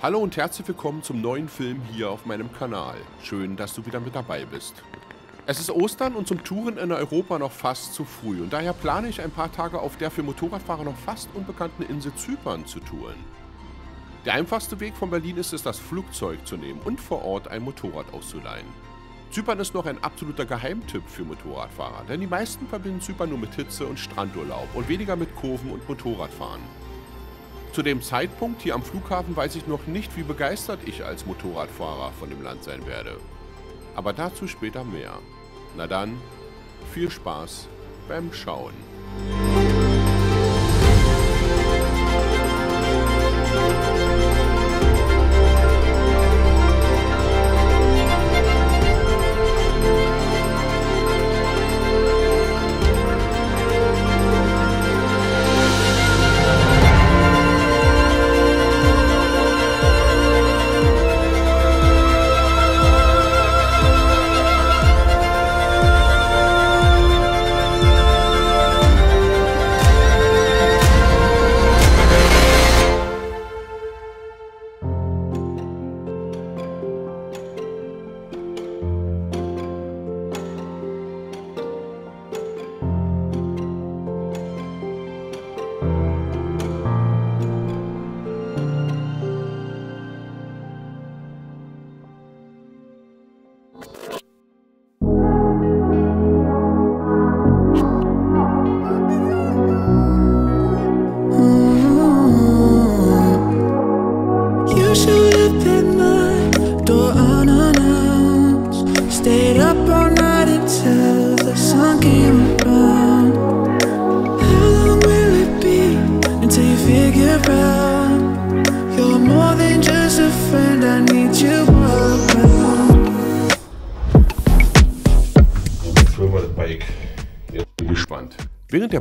Hallo und herzlich willkommen zum neuen Film hier auf meinem Kanal. Schön, dass du wieder mit dabei bist. Es ist Ostern und zum Touren in Europa noch fast zu früh und daher plane ich ein paar Tage auf der für Motorradfahrer noch fast unbekannten Insel Zypern zu touren. Der einfachste Weg von Berlin ist es, das Flugzeug zu nehmen und vor Ort ein Motorrad auszuleihen. Zypern ist noch ein absoluter Geheimtipp für Motorradfahrer, denn die meisten verbinden Zypern nur mit Hitze und Strandurlaub und weniger mit Kurven und Motorradfahren. Zu dem Zeitpunkt hier am Flughafen weiß ich noch nicht, wie begeistert ich als Motorradfahrer von dem Land sein werde. Aber dazu später mehr. Na dann, viel Spaß beim Schauen.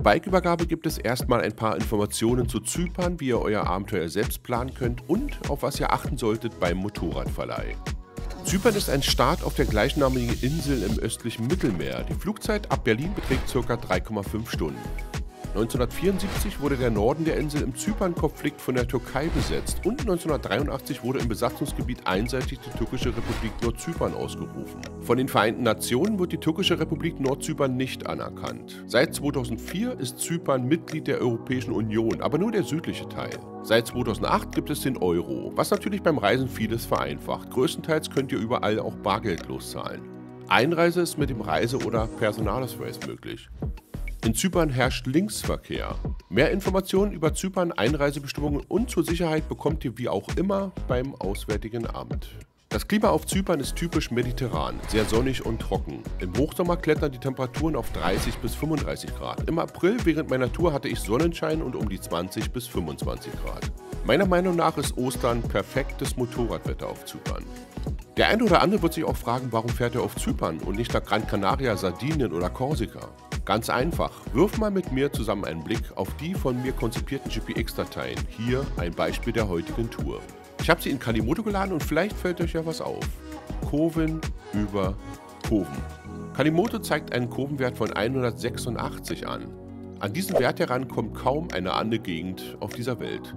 Bikeübergabe gibt es erstmal ein paar Informationen zu Zypern, wie ihr euer Abenteuer selbst planen könnt und auf was ihr achten solltet beim Motorradverleih. Zypern ist ein Staat auf der gleichnamigen Insel im östlichen Mittelmeer. Die Flugzeit ab Berlin beträgt ca. 3,5 Stunden. 1974 wurde der Norden der Insel im Zypern-Konflikt von der Türkei besetzt und 1983 wurde im Besatzungsgebiet einseitig die türkische Republik Nordzypern ausgerufen. Von den Vereinten Nationen wird die türkische Republik Nordzypern nicht anerkannt. Seit 2004 ist Zypern Mitglied der Europäischen Union, aber nur der südliche Teil. Seit 2008 gibt es den Euro, was natürlich beim Reisen vieles vereinfacht. Größtenteils könnt ihr überall auch bargeldlos zahlen. Einreise ist mit dem Reise- oder Personalausweis möglich. In Zypern herrscht Linksverkehr. Mehr Informationen über Zypern, Einreisebestimmungen und zur Sicherheit bekommt ihr wie auch immer beim Auswärtigen Amt. Das Klima auf Zypern ist typisch mediterran, sehr sonnig und trocken. Im Hochsommer klettern die Temperaturen auf 30 bis 35 Grad. Im April während meiner Tour hatte ich Sonnenschein und um die 20 bis 25 Grad. Meiner Meinung nach ist Ostern perfektes Motorradwetter auf Zypern. Der eine oder andere wird sich auch fragen, warum fährt er auf Zypern und nicht nach Gran Canaria, Sardinien oder Korsika? Ganz einfach, wirf mal mit mir zusammen einen Blick auf die von mir konzipierten GPX-Dateien. Hier ein Beispiel der heutigen Tour. Ich habe sie in Kalimoto geladen und vielleicht fällt euch ja was auf. Kurven über Kurven. Kalimoto zeigt einen Kurvenwert von 186 an. An diesen Wert heran kommt kaum eine andere Gegend auf dieser Welt.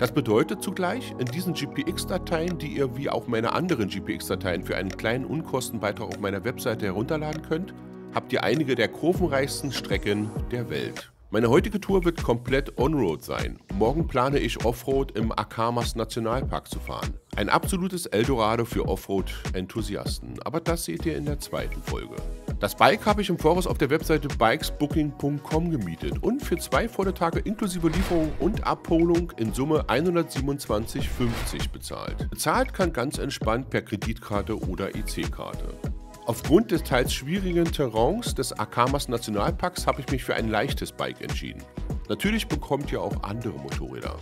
Das bedeutet zugleich, in diesen GPX-Dateien, die ihr wie auch meine anderen GPX-Dateien für einen kleinen Unkostenbeitrag auf meiner Webseite herunterladen könnt, habt ihr einige der kurvenreichsten Strecken der Welt. Meine heutige Tour wird komplett On-Road sein. Morgen plane ich Offroad im Akamas Nationalpark zu fahren. Ein absolutes Eldorado für Offroad-Enthusiasten, aber das seht ihr in der zweiten Folge. Das Bike habe ich im Voraus auf der Webseite bikesbooking.com gemietet und für zwei volle Tage inklusive Lieferung und Abholung in Summe 127,50 bezahlt. Bezahlt kann ganz entspannt per Kreditkarte oder EC-Karte. Aufgrund des teils schwierigen Terrains des Akamas Nationalparks habe ich mich für ein leichtes Bike entschieden. Natürlich bekommt ihr auch andere Motorräder.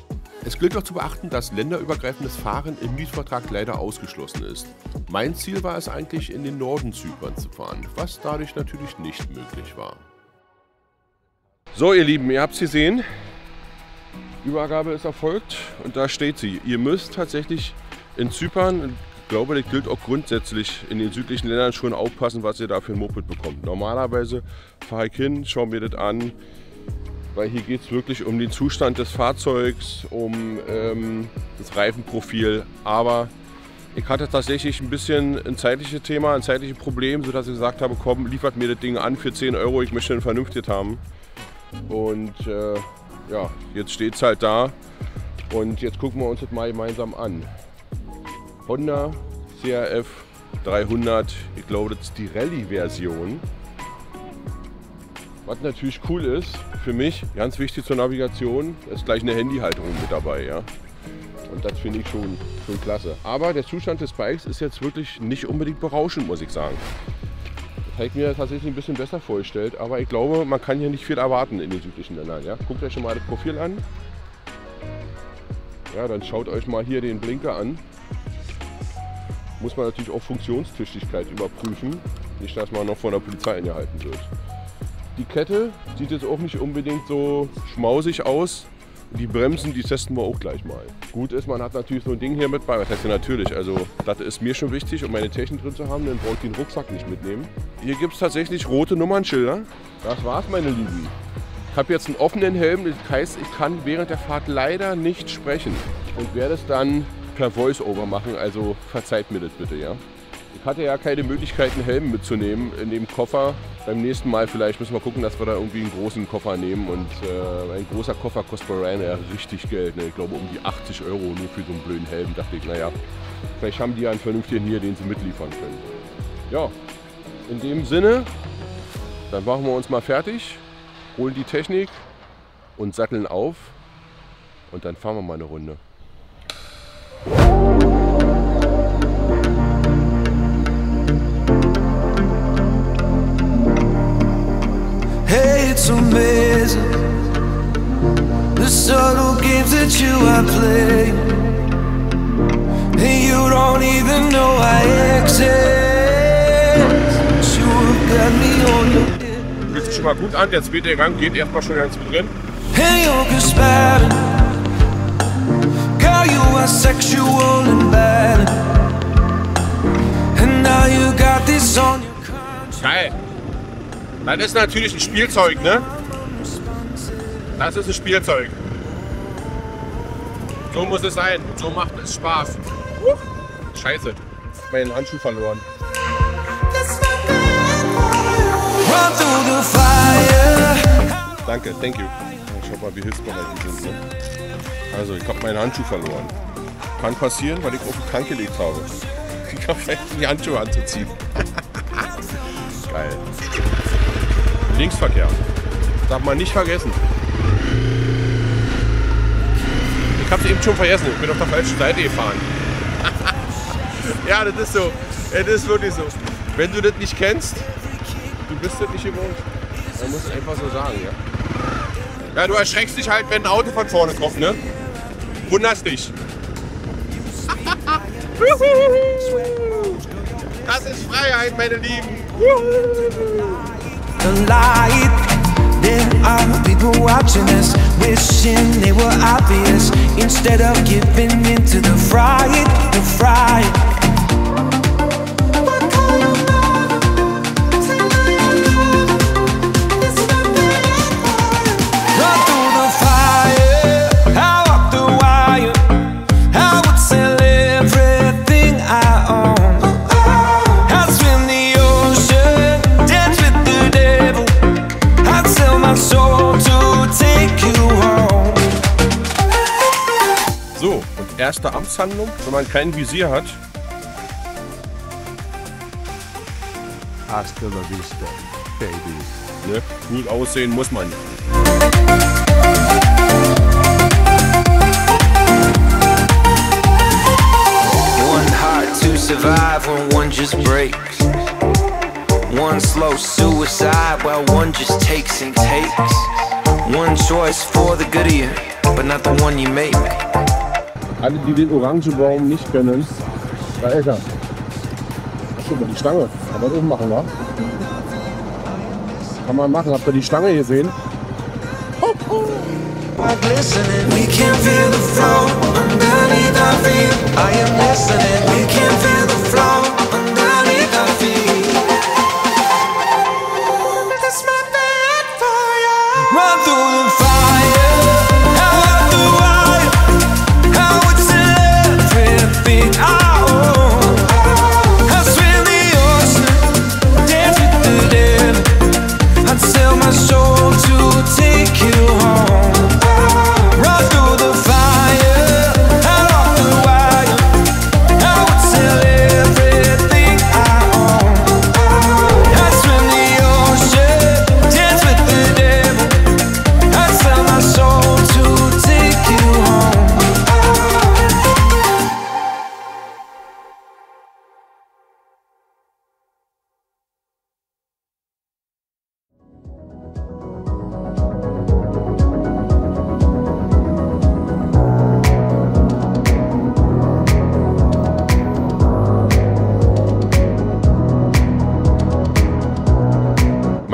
Es gilt auch zu beachten, dass länderübergreifendes Fahren im Mietvertrag leider ausgeschlossen ist. Mein Ziel war es eigentlich, in den Norden Zypern zu fahren, was dadurch natürlich nicht möglich war. So, ihr Lieben, ihr habt es gesehen. Übergabe ist erfolgt und da steht sie. Ihr müsst tatsächlich in Zypern, ich glaube, das gilt auch grundsätzlich in den südlichen Ländern schon aufpassen, was ihr da für ein Moped bekommt. Normalerweise fahre ich hin, schaue mir das an, weil hier geht es wirklich um den Zustand des Fahrzeugs, um ähm, das Reifenprofil. Aber ich hatte tatsächlich ein bisschen ein zeitliches Thema, ein zeitliches Problem, sodass ich gesagt habe, komm, liefert mir das Ding an für 10 Euro, ich möchte ein vernünftiges haben. Und äh, ja, jetzt steht es halt da. Und jetzt gucken wir uns das mal gemeinsam an. Honda CRF 300, ich glaube, das ist die Rallye-Version. Was natürlich cool ist, für mich, ganz wichtig zur Navigation, ist gleich eine Handyhalterung mit dabei. Ja? Und das finde ich schon, schon klasse. Aber der Zustand des Bikes ist jetzt wirklich nicht unbedingt berauschend, muss ich sagen. Das hätte ich mir tatsächlich ein bisschen besser vorgestellt. Aber ich glaube, man kann hier nicht viel erwarten in den südlichen Ländern. Ja? Guckt euch schon mal das Profil an. Ja, dann schaut euch mal hier den Blinker an. Muss man natürlich auch Funktionstüchtigkeit überprüfen. Nicht, dass man noch von der Polizei ingehalten wird. Die Kette sieht jetzt auch nicht unbedingt so schmausig aus. Die Bremsen, die testen wir auch gleich mal. Gut ist, man hat natürlich so ein Ding hier mit bei. Was heißt ja natürlich? Also, das ist mir schon wichtig, um meine Technik drin zu haben, dann brauche ich den Rucksack nicht mitnehmen. Hier gibt es tatsächlich rote Nummernschilder. Das war's, meine Lieben. Ich habe jetzt einen offenen Helm, das heißt, ich kann während der Fahrt leider nicht sprechen und werde es dann per Voice-Over machen, also verzeiht mir das bitte, ja. Ich hatte ja keine Möglichkeit, einen Helm mitzunehmen in dem Koffer. Beim nächsten Mal vielleicht müssen wir gucken, dass wir da irgendwie einen großen Koffer nehmen. Und äh, ein großer Koffer kostet bei Ryanair richtig Geld. Ne? Ich glaube um die 80 Euro nur für so einen blöden Helm. Dachte ich, naja, vielleicht haben die ja einen vernünftigen hier, den sie mitliefern können. Ja, in dem Sinne, dann machen wir uns mal fertig, holen die Technik und satteln auf. Und dann fahren wir mal eine Runde. It's amazing the subtle games that you are playing. And you don't even know I exist. You have got me on your. Fühlt sich schon mal gut an, der zweite Gang geht erstmal schon ganz gut drin. Hey, you're good spatting. Girl, you are sexual and bad. And now you got this on your conscience. Geil. Das ist natürlich ein Spielzeug, ne? Das ist ein Spielzeug. So muss es sein. So macht es Spaß. Huch. Scheiße. Meinen Handschuh verloren. Danke, thank you. Schau mal, wie hilfsbereit die sind. Ne? Also, ich habe meinen Handschuh verloren. Kann passieren, weil ich auf den Tank gelegt habe. Ich habe die Handschuhe anzuziehen. Geil. Linksverkehr. Darf man nicht vergessen. Ich habe es eben schon vergessen. Ich bin auf der falschen Seite gefahren. ja, das ist so. Es ist wirklich so. Wenn du das nicht kennst, du bist das nicht gewohnt. Man muss es einfach so sagen, ja. Ja, du erschreckst dich halt, wenn ein Auto von vorne kommt, ne? Wunderst dich. Das ist Freiheit, meine Lieben. The light. There are people watching us, wishing they were obvious. Instead of giving in to the fright, the fright. Erste Amtshandlung, wenn man kein Visier hat. Hasta la vista, baby. Ne? Gut aussehen muss man. One heart to survive when one just breaks. One slow suicide while one just takes and takes. One choice for the good of you, but not the one you make. Alle, die den Orangenbaum nicht kennen, da ist er. Guck mal, die Stange. Kann man oben machen, wa? Kann man machen. Habt ihr die Stange gesehen? Listening, we can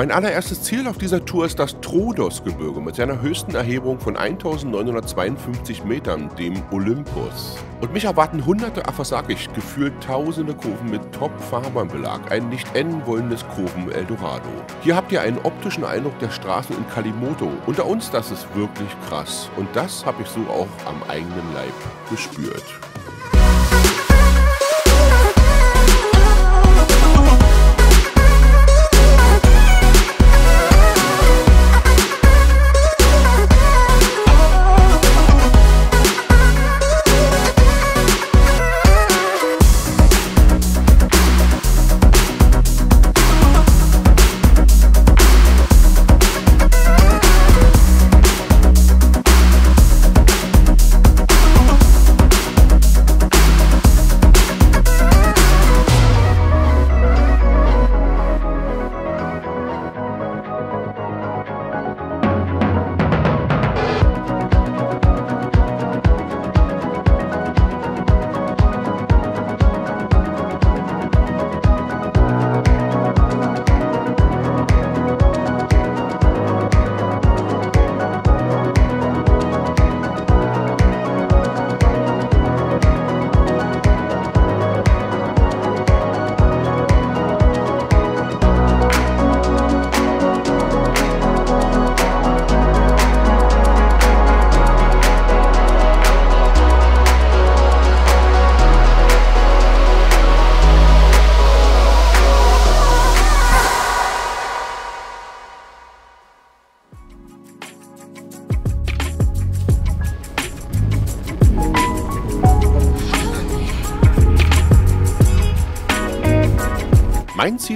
Mein allererstes Ziel auf dieser Tour ist das Trodos-Gebirge mit seiner höchsten Erhebung von 1952 Metern, dem Olympus. Und mich erwarten hunderte, ich, gefühlt tausende Kurven mit Top-Fahrbahnbelag, ein nicht enden wollendes Kurven-Eldorado. Hier habt ihr einen optischen Eindruck der Straßen in Kalimoto. Unter uns, das ist wirklich krass. Und das habe ich so auch am eigenen Leib gespürt.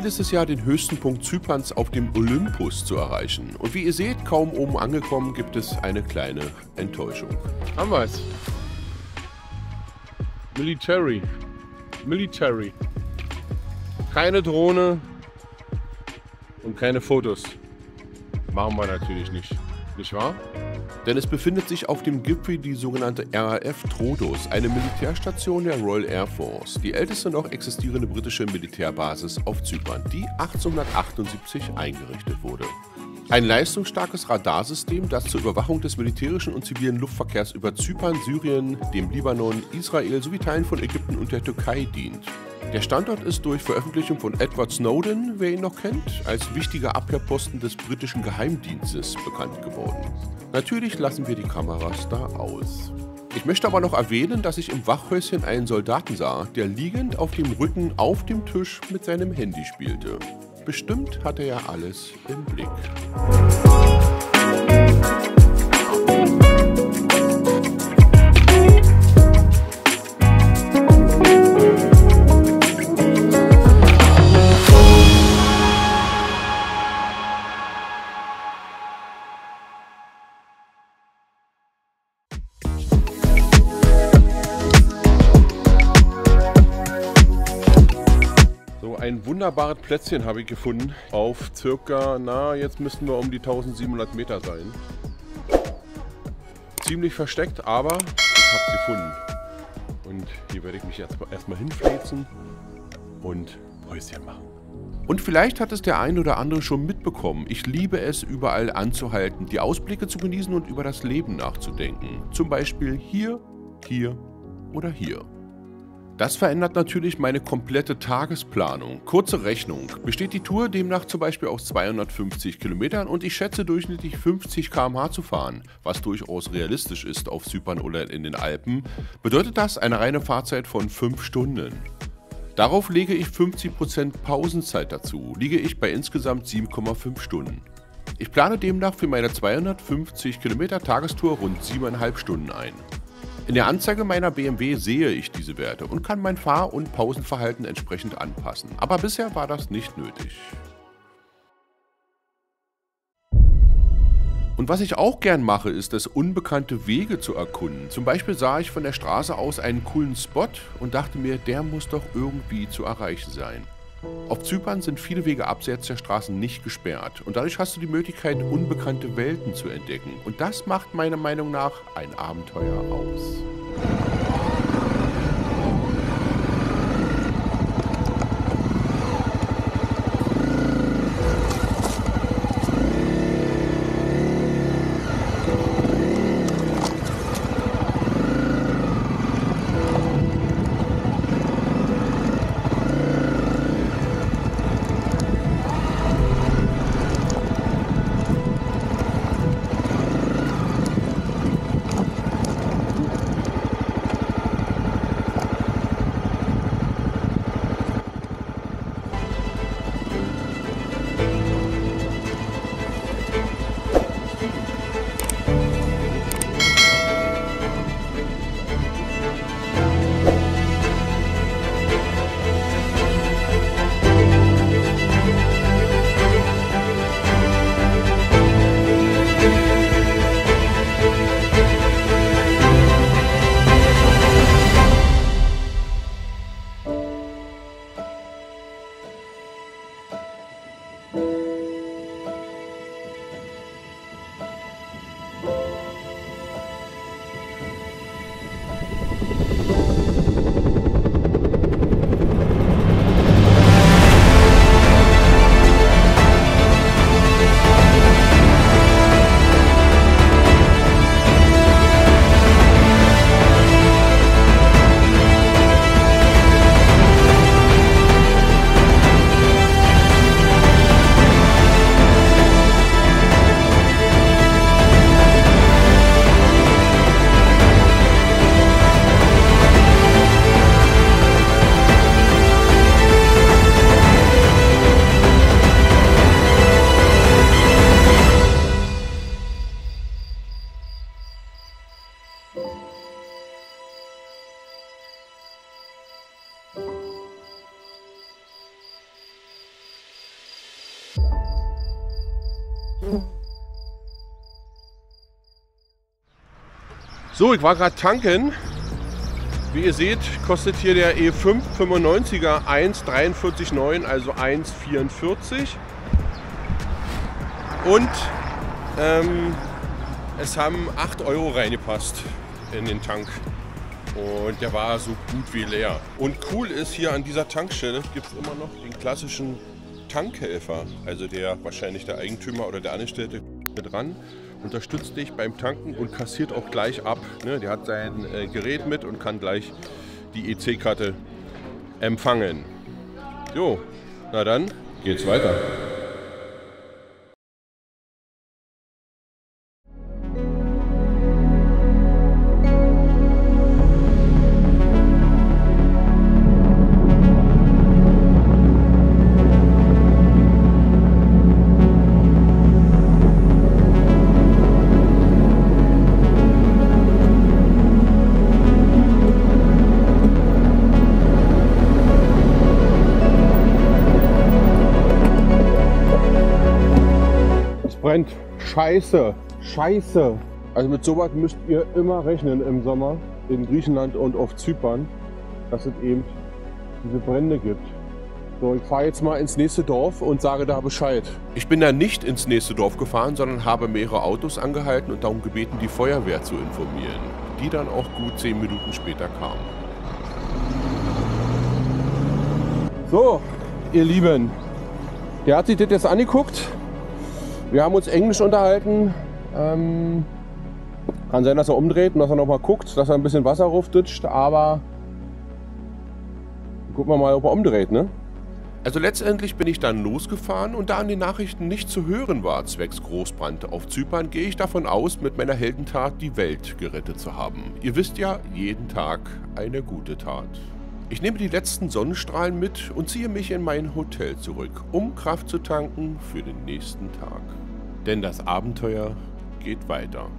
Mein Ziel ist es ja, den höchsten Punkt Zyperns auf dem Olympus zu erreichen. Und wie ihr seht, kaum oben angekommen, gibt es eine kleine Enttäuschung. Haben wir es. Military. Military. Keine Drohne und keine Fotos. Machen wir natürlich nicht. Nicht wahr? Denn es befindet sich auf dem Gipfel die sogenannte RAF Trodos, eine Militärstation der Royal Air Force, die älteste noch existierende britische Militärbasis auf Zypern, die 1878 eingerichtet wurde. Ein leistungsstarkes Radarsystem, das zur Überwachung des militärischen und zivilen Luftverkehrs über Zypern, Syrien, dem Libanon, Israel sowie Teilen von Ägypten und der Türkei dient. Der Standort ist durch Veröffentlichung von Edward Snowden, wer ihn noch kennt, als wichtiger Abwehrposten des britischen Geheimdienstes bekannt geworden. Natürlich lassen wir die Kameras da aus. Ich möchte aber noch erwähnen, dass ich im Wachhäuschen einen Soldaten sah, der liegend auf dem Rücken auf dem Tisch mit seinem Handy spielte. Bestimmt hatte er alles im Blick. Wunderbares Plätzchen habe ich gefunden. Auf circa, na, jetzt müssten wir um die 1700 Meter sein. Ziemlich versteckt, aber ich habe es gefunden. Und hier werde ich mich jetzt erstmal hinfläzen und Häuschen machen. Und vielleicht hat es der ein oder andere schon mitbekommen. Ich liebe es, überall anzuhalten, die Ausblicke zu genießen und über das Leben nachzudenken. Zum Beispiel hier, hier oder hier. Das verändert natürlich meine komplette Tagesplanung. Kurze Rechnung. Besteht die Tour demnach zum Beispiel aus 250 Kilometern und ich schätze durchschnittlich 50 km/h zu fahren, was durchaus realistisch ist auf Zypern oder in den Alpen, bedeutet das eine reine Fahrzeit von 5 Stunden. Darauf lege ich 50% Pausenzeit dazu, liege ich bei insgesamt 7,5 Stunden. Ich plane demnach für meine 250 Kilometer Tagestour rund 7,5 Stunden ein. In der Anzeige meiner BMW sehe ich diese Werte und kann mein Fahr- und Pausenverhalten entsprechend anpassen. Aber bisher war das nicht nötig. Und was ich auch gern mache, ist es, unbekannte Wege zu erkunden. Zum Beispiel sah ich von der Straße aus einen coolen Spot und dachte mir, der muss doch irgendwie zu erreichen sein. Auf Zypern sind viele Wege abseits der Straßen nicht gesperrt und dadurch hast du die Möglichkeit, unbekannte Welten zu entdecken. Und das macht meiner Meinung nach ein Abenteuer aus. So, ich war gerade tanken. Wie ihr seht, kostet hier der E5 95er 1,43,9, also 1,44. Und ähm, es haben 8 Euro reingepasst in den Tank. Und der war so gut wie leer. Und cool ist, hier an dieser Tankstelle gibt es immer noch den klassischen Tankhelfer. Also der wahrscheinlich der Eigentümer oder der Angestellte mit dran, unterstützt dich beim Tanken und kassiert auch gleich ab. Ne? Der hat sein äh, Gerät mit und kann gleich die EC-Karte empfangen. Jo, na dann geht's weiter. Scheiße. Scheiße. Also mit sowas müsst ihr immer rechnen im Sommer in Griechenland und auf Zypern, dass es eben diese Brände gibt. So, ich fahre jetzt mal ins nächste Dorf und sage da Bescheid. Ich bin da nicht ins nächste Dorf gefahren, sondern habe mehrere Autos angehalten und darum gebeten, die Feuerwehr zu informieren, die dann auch gut zehn Minuten später kam. So, ihr Lieben, der hat sich das jetzt angeguckt. Wir haben uns Englisch unterhalten. Ähm, kann sein, dass er umdreht und dass er nochmal guckt, dass er ein bisschen Wasser raufditscht, aber gucken wir mal, ob er umdreht, ne? Also letztendlich bin ich dann losgefahren und da an den Nachrichten nicht zu hören war, zwecks Großbrand auf Zypern, gehe ich davon aus, mit meiner Heldentat die Welt gerettet zu haben. Ihr wisst ja, jeden Tag eine gute Tat. Ich nehme die letzten Sonnenstrahlen mit und ziehe mich in mein Hotel zurück, um Kraft zu tanken für den nächsten Tag. Denn das Abenteuer geht weiter.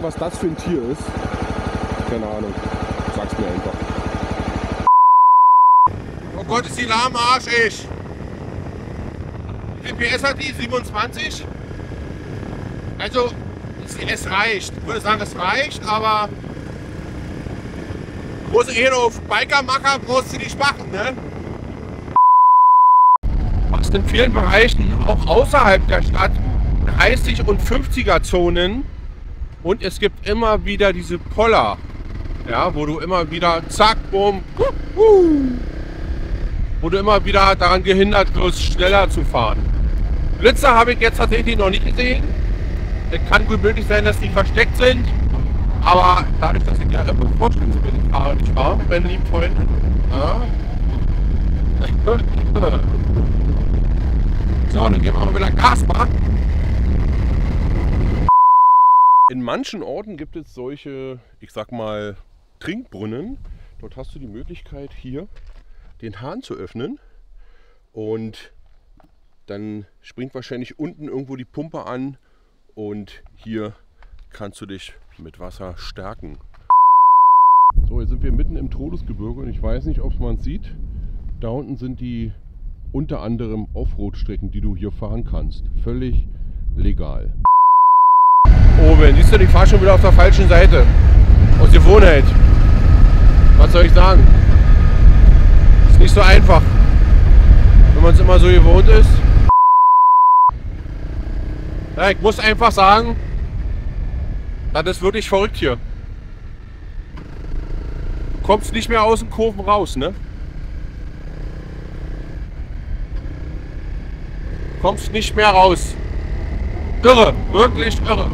Sagen, was das für ein Tier ist? Keine Ahnung. Sag's mir einfach. Oh Gott, ist die lahm arschig. Wie viel PS hat die? 27? Also, es- reicht. Ich würde sagen, es reicht, aber muss eh nur auf Bikermacher, brauchst du nicht machen, ne? Machst in vielen Bereichen, auch außerhalb der Stadt, 30 und 50er Zonen. Und es gibt immer wieder diese Poller, ja, wo du immer wieder zack, bumm, huh, huh, wo du immer wieder daran gehindert wirst, schneller zu fahren. Blitzer habe ich jetzt tatsächlich noch nicht gesehen. Es kann gut möglich sein, dass die versteckt sind. Aber dadurch, dass ich ja immer vorstellen, bin ich fahre nicht wahr, meine lieben Freunde. Ja. So, dann gehen wir mal wieder Gas machen. In manchen Orten gibt es solche, ich sag mal, Trinkbrunnen. Dort hast du die Möglichkeit, hier den Hahn zu öffnen. Und dann springt wahrscheinlich unten irgendwo die Pumpe an. Und hier kannst du dich mit Wasser stärken. So, jetzt sind wir mitten im Todesgebirge und ich weiß nicht, ob man es sieht. Da unten sind die unter anderem Offroad-Strecken, die du hier fahren kannst. Völlig legal. Oben, siehst du, ich fahre schon wieder auf der falschen Seite. Aus Gewohnheit. Was soll ich sagen? Ist nicht so einfach. Wenn man es immer so gewohnt ist. Ja, ich muss einfach sagen, Das ist wirklich verrückt hier. Kommst nicht mehr aus den Kurven raus, ne? Kommst nicht mehr raus. Irre, wirklich irre.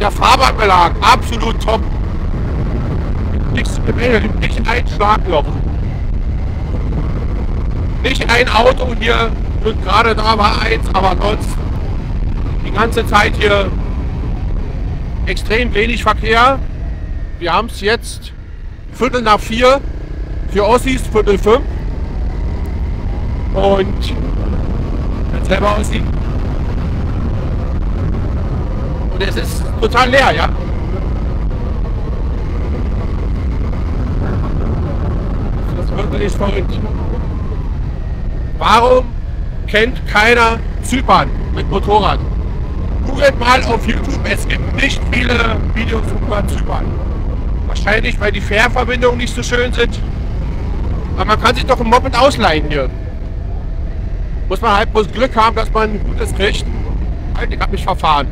Der Fahrbahnbelag, absolut top. Nichts, nicht ein Schlagloch. Nicht ein Auto hier, und gerade da war eins, aber sonst die ganze Zeit hier extrem wenig Verkehr. Wir haben es jetzt Viertel nach vier, für Ossis Viertel fünf. Und dann selber aussieht. Und es ist total leer, ja. Das ist wirklich verrückt. Warum kennt keiner Zypern mit Motorrad? Googelt mal auf YouTube, es gibt nicht viele Videos über Zypern. Wahrscheinlich, weil die Fährverbindungen nicht so schön sind. Aber man kann sich doch ein Moped ausleihen hier. Muss man halt bloß Glück haben, dass man ein gutes kriegt. Ich hab mich verfahren.